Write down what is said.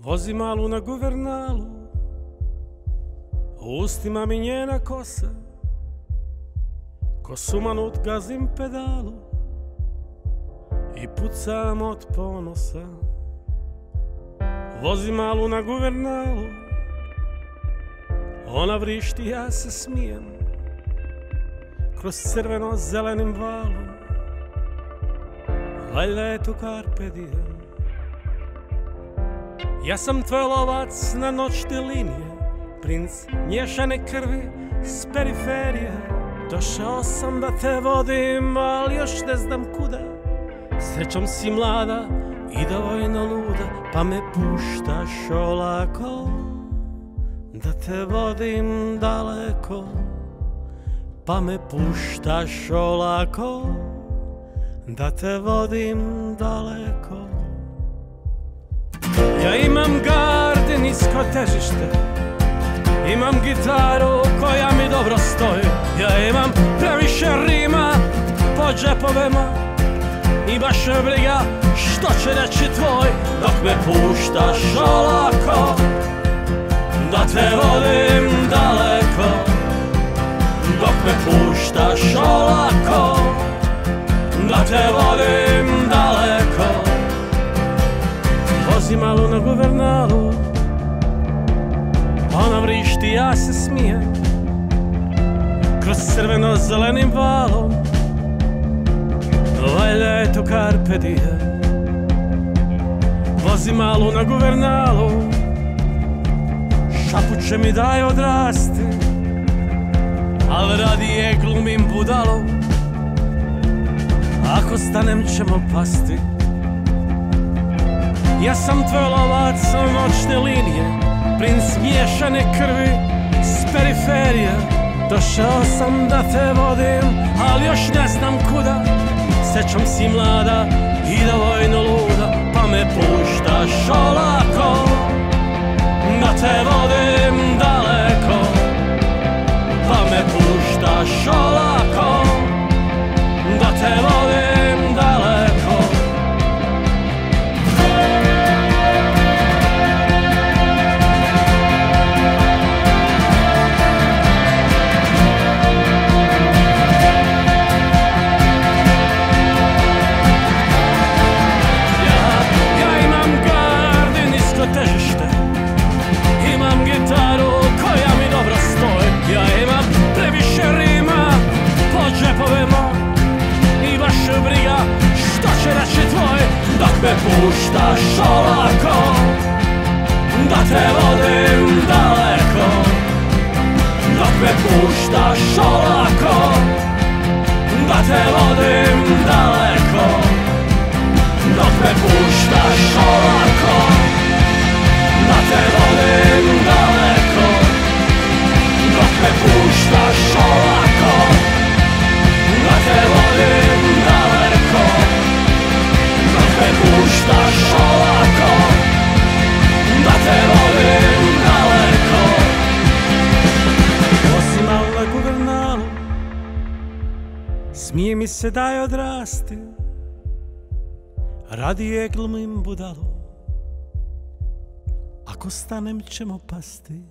Vozi malu na guvernalu ustima mi njena kosa Ko sumanut gazim pedalu I pucam od ponosa. Vozi malu na guvernalu Ona vrišti, ja se smijem. Kroz crveno zelenim valom Valjda je tu carpe diem ja sam tvoj lovac na noćne linije Princ nješane krvi s periferije. Došao sam da te vodim, ali još ne znam kuda. Srećom si mlada i dovoljno luda Pa me puštaš olako. Da te vodim daleko Pa me puštaš olako. Da te vodim daleko ja imam garde nisko težište. Imam gitaru koja mi dobro stoji. Ja imam previše rima po džepovima I baš me briga što će reći tvoj. Dok me puštaš olako Da te vodim daleko. Dok me puštaš olako Da te vodim Vozi malu na guvernalu Ona vrišti, ja se smijem. Kroz crveno zelenim valom Valjda je to carpe diem. Vozi malu na guvernalu Šapuće mi daj odrasti Al radije glumim budalo Ako stanem ćemo pasti ja sam tvoj lovac noćne linije Princ miješane krvi s periferije. Došao sam da te vodim, ali još ne znam kuda. Sećam si mlada što će reći tvoj Dok me puštaš olako Da te vodim daleko Smije mi se daj odrasti Radije glumim budalu. Ako stanem ćemo pasti